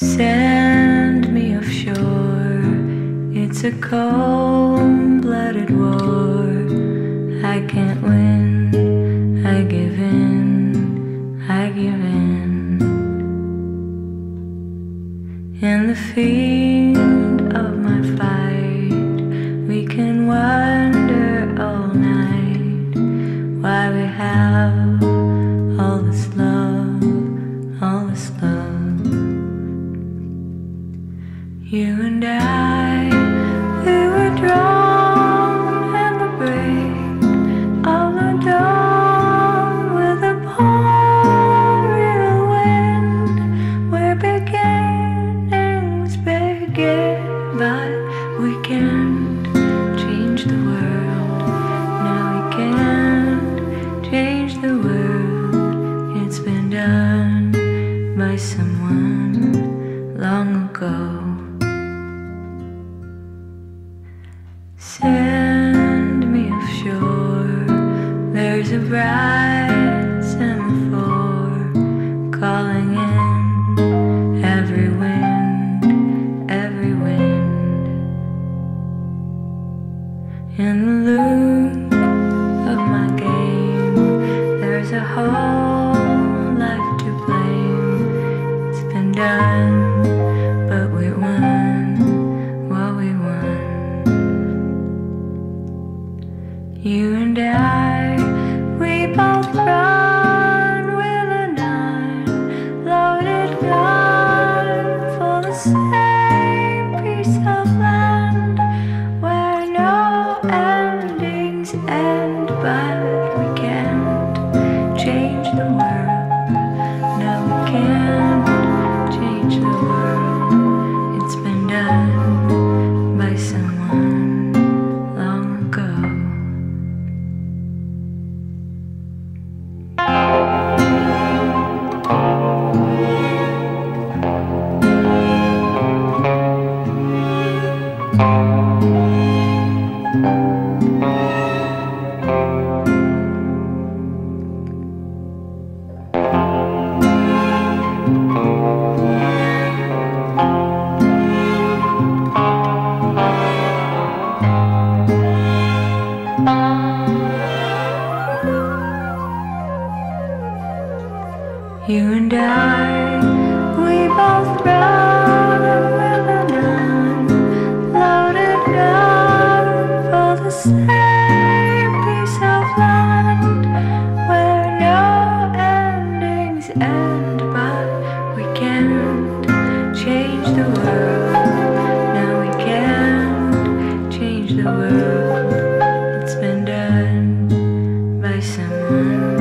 Send me offshore. It's a cold blooded war. I can't win. I give in. I give in. In the field of my fight, we can wonder all night why we have You and I, we were drawn in the break of the dawn with a boreal wind. Where beginnings begin, but we can't change the world. No, we can't change the world. It's been done by someone long ago. There's a bright semaphore calling in every wind, every wind. In the loop of my game, there's a whole life to blame. It's been done, but we won what we won. You and I, You and I, we both run with the gun, loaded gun for the same piece of land where no endings end, but we can't change the world. Now we can't change the world. It's been done by someone.